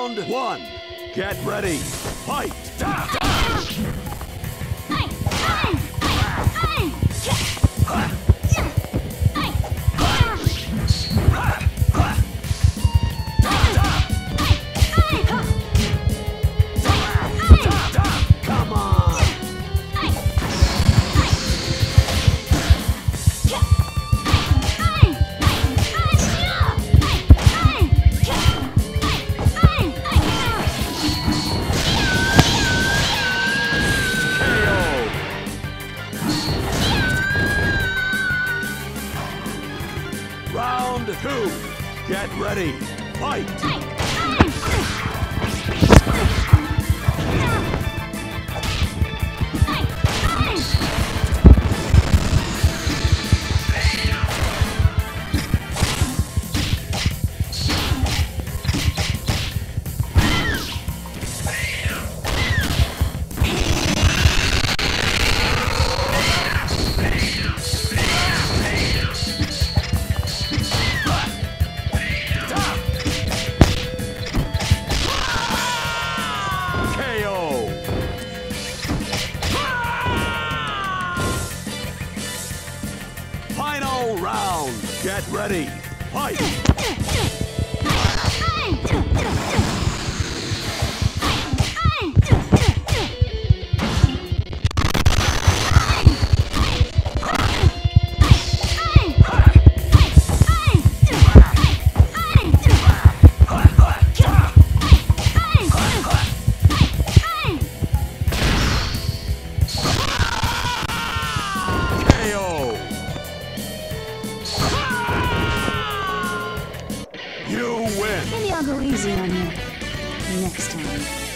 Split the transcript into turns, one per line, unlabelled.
Round one. Get ready. Fight. Ah! Round two. Get ready. Fight. KO. Final round. Get ready. Fight.
Maybe I'll go easy on you next time.